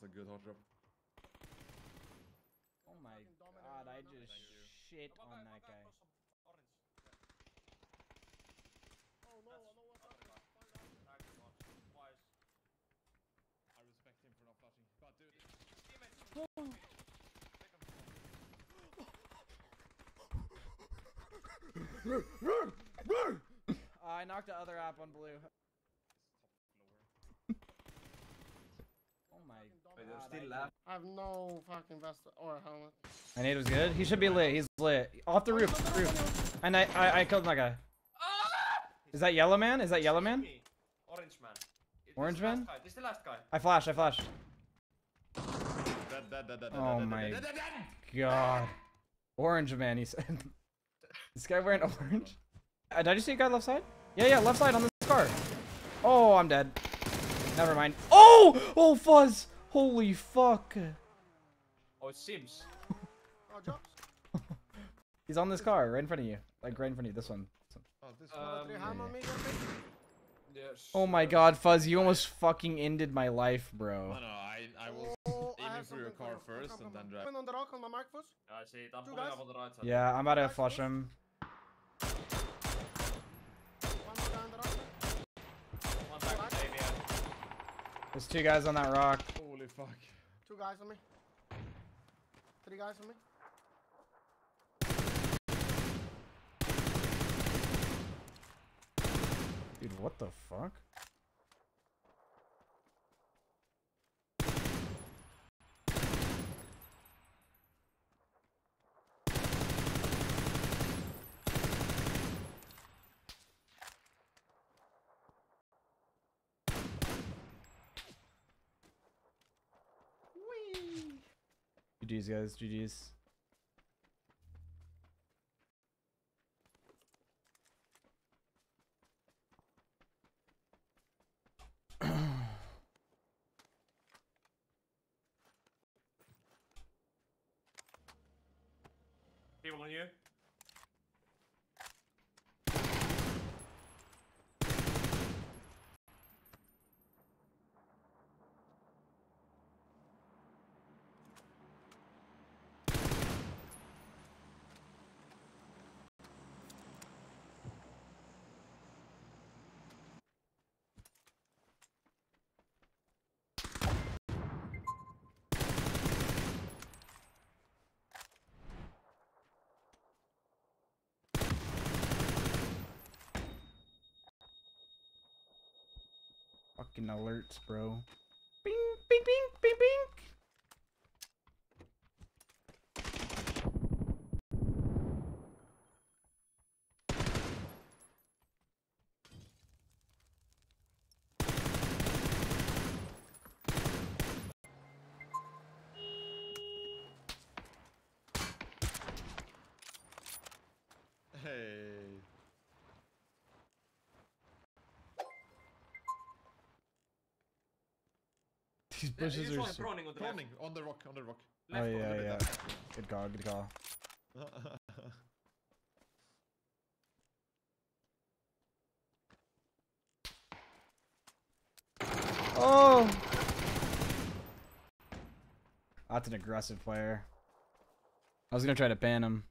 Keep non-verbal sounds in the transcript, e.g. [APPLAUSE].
That's a good hot drop. Oh my god, I just shit on guy- that guy. close on orange. Oh no, I know what's happening. Find out. Cracked once, twice. I respect him for not flashing. But dude, His [SIGHS] teammates on the second floor. I knocked the other app on blue. Oh my Fucking god. dominate. I still just- left. I have no fucking vest or helmet. I need it was good. He should be lit. He's lit. Off the roof. Roof. And I, I, I killed my guy. Is that yellow man? Is that yellow man? Orange man. Orange this is the last man? This is the last guy. I flashed. I flashed. dead, dead, dead, dead, Oh my. God. Orange man. He said. [LAUGHS] this guy wearing orange. Uh, did you see a guy left side? Yeah, yeah, left side on this car. Oh, I'm dead. Never mind. Oh, oh, fuzz. Holy fuck. Oh, it's Sims. [LAUGHS] Oh. [LAUGHS] He's on this car right in front of you. Like right in front of you. This one. This one. Oh, this one. Three Um, ham on me. Yes. Oh my god, Fuzz, you almost fucking ended my life, bro. No, no, I, I was Oh, [LAUGHS] I aiming have for your car first and then come. drive. On the rock on my mark first. I see it. I'm Two pulling guys. up on the right side. Yeah, I'm about to flush close. him. One more guy on the rock. One back Alright. to Damien. There's two guys on that rock. Holy fuck. Two guys on me. Three guys on me. Dude, what the fuck? GG's, guys. GG's. People on you. Fucking alerts, bro. Bing, bing, bing, bing, bing. These Yeah, bushes you are saw him so... proning on the left. Proning, on the rock, on the rock. Oh, Left yeah, corner. yeah. Good call, good call. [LAUGHS] Oh! That's an aggressive player. I was gonna try to ban him.